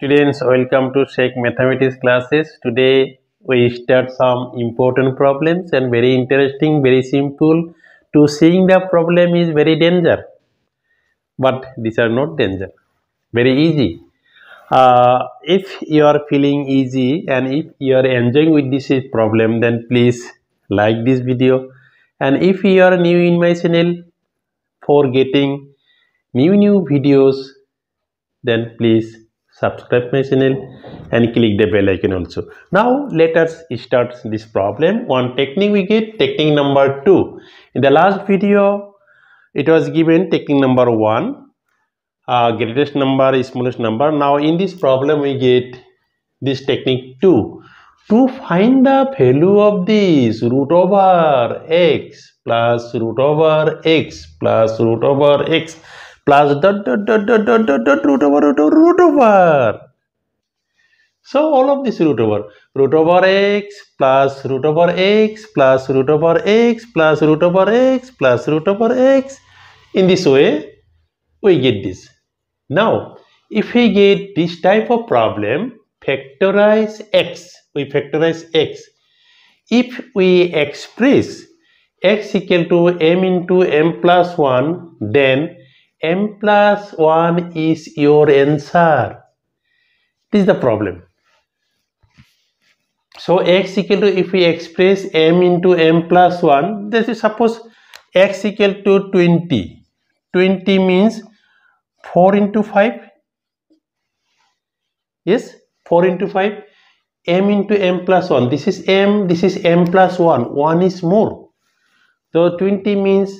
Students, welcome to Sheikh Mathematics classes. Today we start some important problems and very interesting, very simple. To seeing the problem is very danger, but these are not danger. Very easy. Uh, if you are feeling easy and if you are enjoying with this problem, then please like this video. And if you are new in my channel for getting new new videos, then please subscribe my channel and click the bell icon also. Now let us start this problem. One technique we get technique number two. In the last video it was given technique number one uh, greatest number is smallest number. Now in this problem we get this technique two. To find the value of this root over x plus root over x plus root over x plus dot dot dot dot dot, dot root over root over root over. So all of this root over root over x plus root over x plus root over x plus root over x plus root over x. In this way, we get this. Now, if we get this type of problem, factorize x. We factorize x. If we express x equal to m into m plus 1, then m plus 1 is your answer. This is the problem. So x equal to if we express m into m plus 1, this is suppose x equal to 20. 20 means 4 into 5. Yes, 4 into 5. m into m plus 1. This is m, this is m plus 1. 1 is more. So 20 means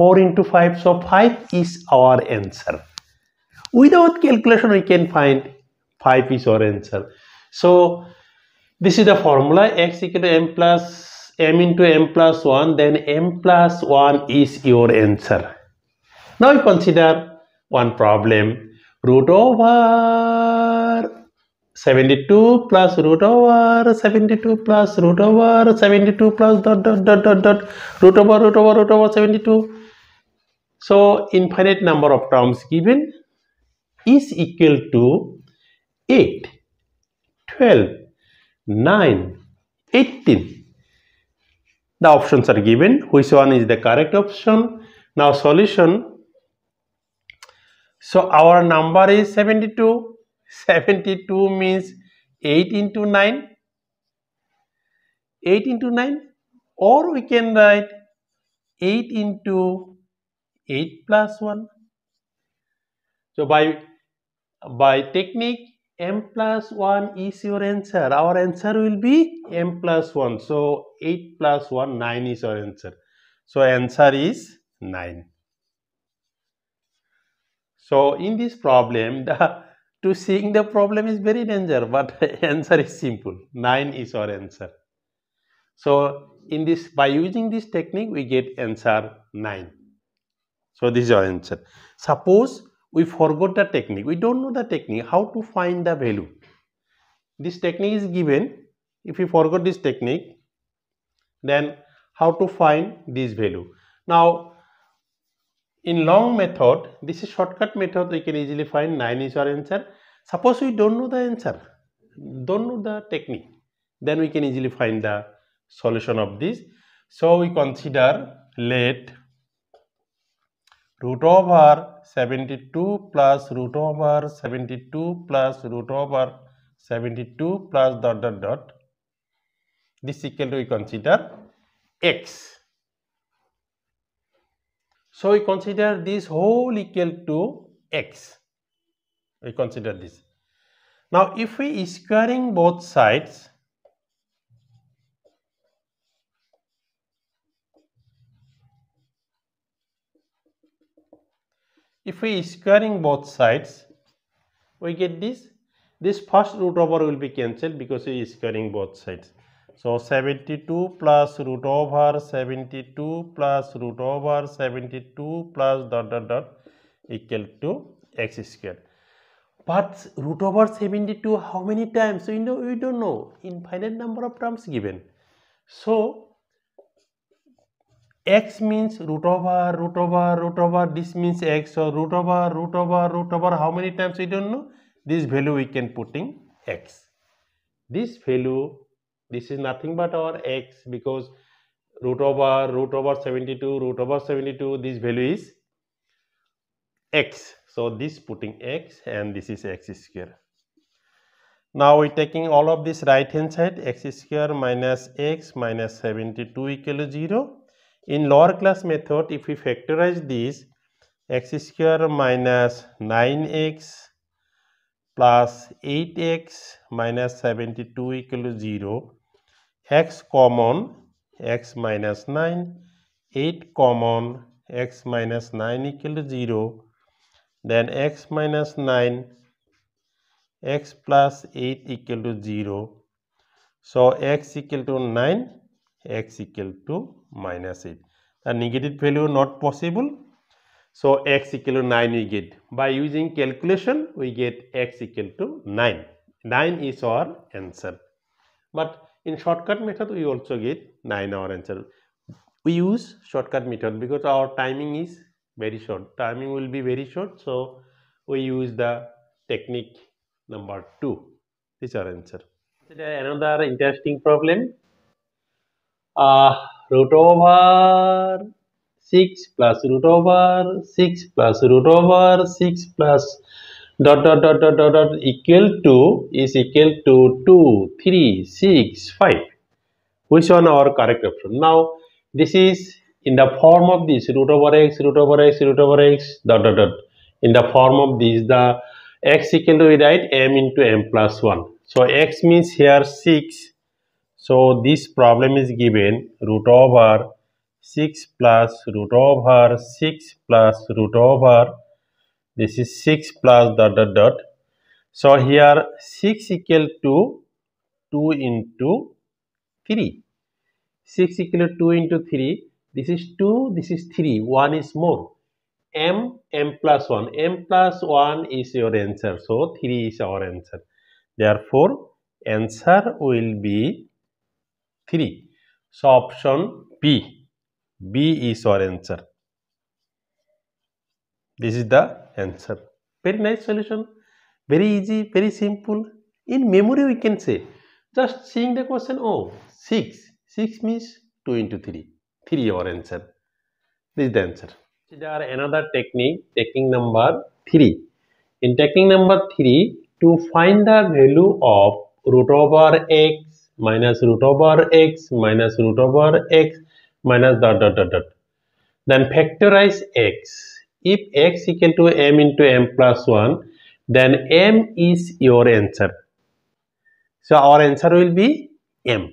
4 into 5 so 5 is our answer. Without calculation we can find 5 is our answer. So this is the formula x equal to m plus m into m plus 1 then m plus 1 is your answer. Now we consider one problem. Root over 72 plus root over 72 plus root over 72 plus dot dot dot dot dot root over root over root over 72 so infinite number of terms given is equal to 8, 12, 9, 18. The options are given. Which one is the correct option? Now solution. So our number is 72. 72 means 8 into 9. 8 into 9 or we can write 8 into 8 plus 1. So by, by technique m plus 1 is your answer. Our answer will be m plus 1. So 8 plus 1 9 is our answer. So answer is 9. So in this problem the to seeing the problem is very danger but answer is simple 9 is our answer. So in this by using this technique we get answer 9. So this is our answer. Suppose we forgot the technique, we don't know the technique, how to find the value. This technique is given, if we forgot this technique, then how to find this value. Now, in long method, this is shortcut method, we can easily find 9 is our answer. Suppose we don't know the answer, don't know the technique, then we can easily find the solution of this. So we consider let root over 72 plus root over 72 plus root over 72 plus dot dot dot this equal to we consider x. So we consider this whole equal to x. We consider this. Now if we squaring both sides If we squaring both sides, we get this. This first root over will be cancelled because we is squaring both sides. So 72 plus root over 72 plus root over 72 plus dot dot dot equal to x square. But root over 72 how many times? So you know we don't know. Infinite number of terms given. So x means root over root over root over this means x so root over root over root over how many times we don't know this value we can putting x. This value, this is nothing but our x because root over root over 72 root over 72 this value is x so this putting x and this is x square now we taking all of this right hand side x square minus x minus 72 equal to 0 in lower class method if we factorize this x square minus 9x plus 8x minus 72 equal to 0 x common x minus 9 8 common x minus 9 equal to 0 then x minus 9 x plus 8 equal to 0 so x equal to 9 x equal to minus 8 the negative value not possible so x equal to 9 we get by using calculation we get x equal to 9 9 is our answer but in shortcut method we also get 9 our answer. We use shortcut method because our timing is very short. Timing will be very short. So we use the technique number 2. This is our answer. Another interesting problem. Uh, root over 6 plus root over 6 plus root over 6 plus dot dot dot dot dot, dot equal to is equal to 2 3 6 5 which one our correct option? Now this is in the form of this root over x root over x root over x dot dot dot. In the form of this the x equal to we write m into m plus 1 so x means here 6 so this problem is given root over 6 plus root over 6 plus root over this is 6 plus dot dot dot. So here 6 equal to 2 into 3 6 equal to 2 into 3 this is 2 this is 3 1 is more. M m plus 1 m plus 1 is your answer. So 3 is our answer. Therefore answer will be 3 so option b b is our answer this is the answer. Very nice solution. Very easy, very simple. In memory we can say, just seeing the question, oh, 6. 6 means 2 into 3. 3 our answer. This is the answer. There another technique, technique number 3. In technique number 3, to find the value of root over x minus root over x minus root over x minus dot dot dot dot. Then factorize x if x equal to m into m plus 1, then m is your answer. So our answer will be m.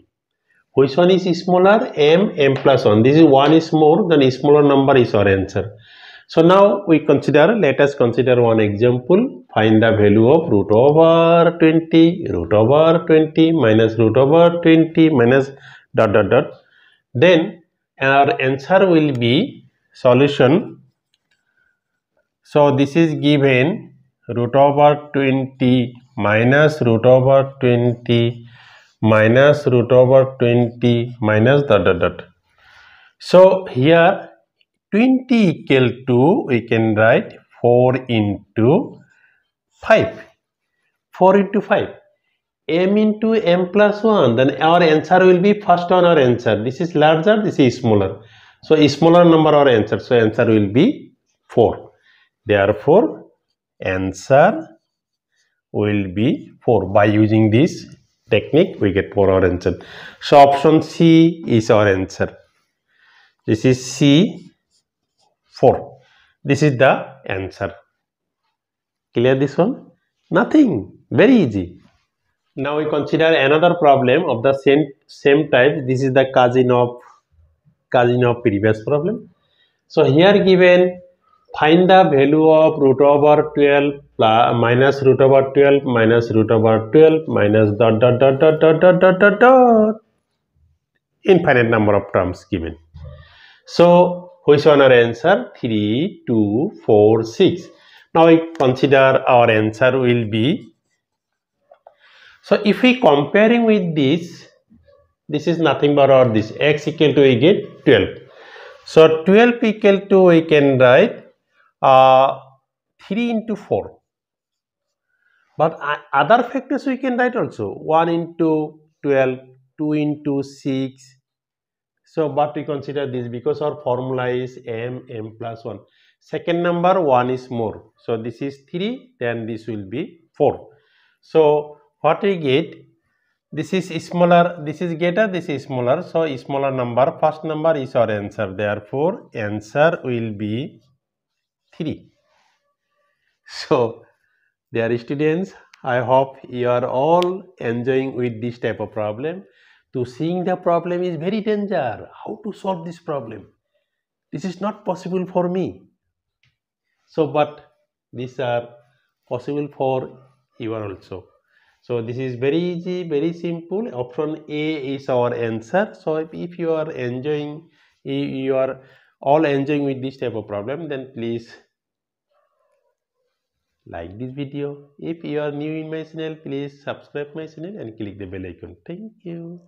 Which one is smaller? m, m plus 1. This is 1 is more, then a smaller number is our answer. So now we consider, let us consider one example. Find the value of root over 20, root over 20 minus root over 20 minus dot dot dot. Then our answer will be solution so this is given root over 20 minus root over 20 minus root over 20 minus dot dot dot. So here 20 equal to we can write 4 into 5. 4 into 5 m into m plus 1 then our answer will be first on our answer this is larger this is smaller so smaller number our answer so answer will be 4 Therefore, answer will be 4. By using this technique, we get 4 our answer. So, option C is our answer. This is C 4. This is the answer. Clear this one? Nothing. Very easy. Now we consider another problem of the same same type. This is the cousin of cousin of previous problem. So here given Find the value of root over 12 plus, minus root over 12 minus root over 12 minus dot dot dot dot dot dot dot dot dot infinite number of terms given. So which one our answer? 3, 2, 4, 6. Now we consider our answer will be so if we comparing with this this is nothing but or this x equal to we get 12 so 12 equal to we can write uh, 3 into 4 But other factors we can write also 1 into 12, 2 into 6. So, but we consider this because our formula is m, m plus 1. Second number 1 is more. So, this is 3 then this will be 4. So, what we get? This is smaller this is greater this is smaller. So smaller number first number is our answer. Therefore answer will be 3 so dear students i hope you are all enjoying with this type of problem. To seeing the problem is very danger. How to solve this problem? This is not possible for me so but these are possible for you also so this is very easy, very simple. Option A is our answer. So if, if you are enjoying, if you are all enjoying with this type of problem, then please like this video. If you are new in my channel, please subscribe my channel and click the bell icon. Thank you.